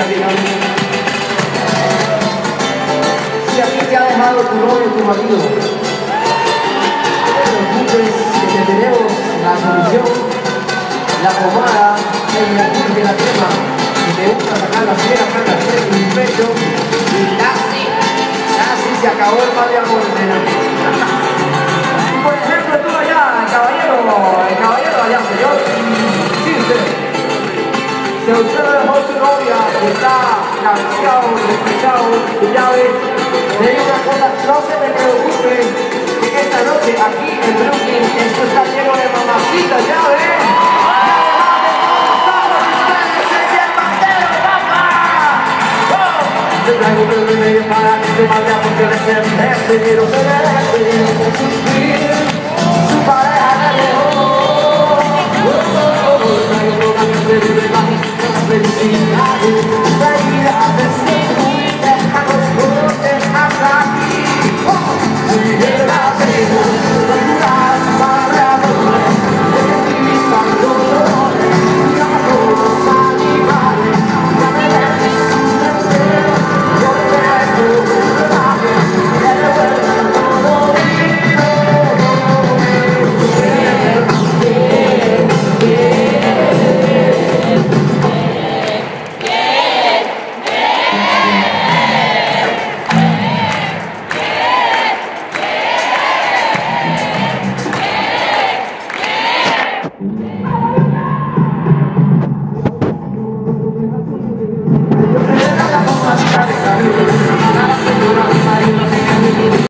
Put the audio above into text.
Si a ti te ha dejado tu novio, tu marido, no te preocupes que te tenemos la solución, la pomada, el de la crema, que te gusta sacar las fieras, sacar el pecho, y casi, casi se acabó el mal de amor Y por ejemplo tú allá, el caballero, el caballero allá, señor, sí, usted, se usted lo dejó su llave, le digo una cosa, no se me preocupe, esta noche aquí en Brooklyn, esto está lleno de mamacitas, ya. Te traigo un para que suspiro.